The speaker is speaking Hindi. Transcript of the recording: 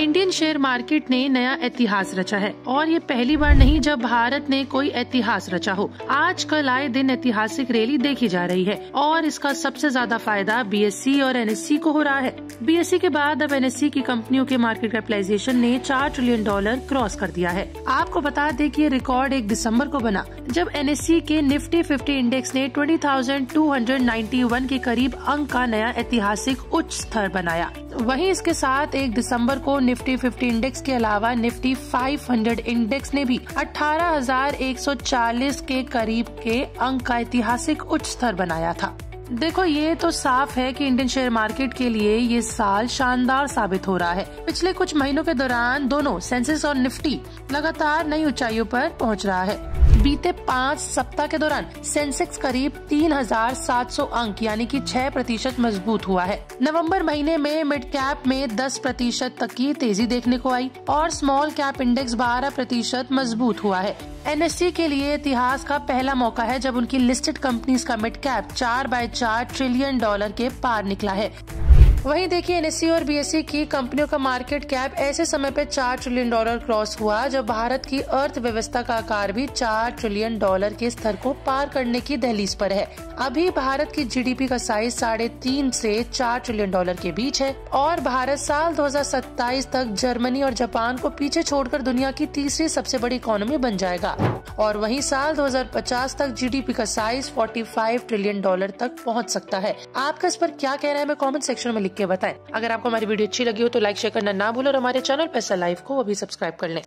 इंडियन शेयर मार्केट ने नया इतिहास रचा है और ये पहली बार नहीं जब भारत ने कोई इतिहास रचा हो। आज कल आए दिन ऐतिहासिक रैली देखी जा रही है और इसका सबसे ज़्यादा फ़ायदा बीएससी और एनएससी को हो रहा है। बीएससी के बाद अब एनएससी की कंपनियों के मार्केट कैपिटलाइजेशन ने चार ट्रिलियन डॉलर क्रॉस कर दिया है। आपको बता दें कि ये रिकॉर्ड एक दिसंबर को बना, जब एनएससी के निफ्टी फिफ्टी इंडेक्स ने ट्वेंटी के करीब अंक का नया ऐतिहासिक उच्च स्तर बनाया। वहीं इसके साथ एक दिसंबर को निफ्टी 50 इंडेक्स के अलावा निफ्टी 500 इंडेक्स ने भी 18,140 के करीब के अंक का ऐतिहासिक उच्च स्तर बनाया था। देखो ये तो साफ़ है कि इंडियन शेयर मार्केट के लिए ये साल शानदार साबित हो रहा है। पिछले कुछ महीनों के दौरान दोनों सेंसेक्स और निफ्टी लगातार नई ऊंचाइयों पर पहुँच रहा है। बीते पाँच सप्ताह के दौरान सेंसेक्स करीब 3,700 अंक यानी कि 6 प्रतिशत मज़बूत हुआ है। नवंबर महीने में मिड कैप में 10 प्रतिशत तक की तेज़ी देखने को आई और स्मॉल कैप इंडेक्स 12 प्रतिशत मज़बूत हुआ है। एनएससी के लिए इतिहास का पहला मौका है जब उनकी लिस्टेड कंपनीज़ का मिड कैप चार बाय चार ट्रिलियन डॉलर के पार निकला है। वहीं देखिए एनएससी और बीएससी की कंपनियों का मार्केट कैप ऐसे समय पे चार ट्रिलियन डॉलर क्रॉस हुआ, जब भारत की अर्थव्यवस्था का आकार भी चार ट्रिलियन डॉलर के स्तर को पार करने की दहलीज पर है। अभी भारत की जीडीपी का साइज़ साढ़े तीन से चार ट्रिलियन डॉलर के बीच है और भारत साल 2027 तक जर्मनी और जापान को पीछे छोड़कर दुनिया की तीसरी सबसे बड़ी इकोनॉमी बन जाएगा। और वहीं साल 2050 तक जीडीपी का साइज़ 45 ट्रिलियन डॉलर तक पहुँच सकता है। आपका इस पर क्या कहना है मैं कमेंट सेक्शन में लिख के बताएँ। अगर आपको हमारी वीडियो अच्छी लगी हो तो लाइक शेयर करना ना भूलो और हमारे चैनल पैसा लाइव को अभी सब्सक्राइब कर लें।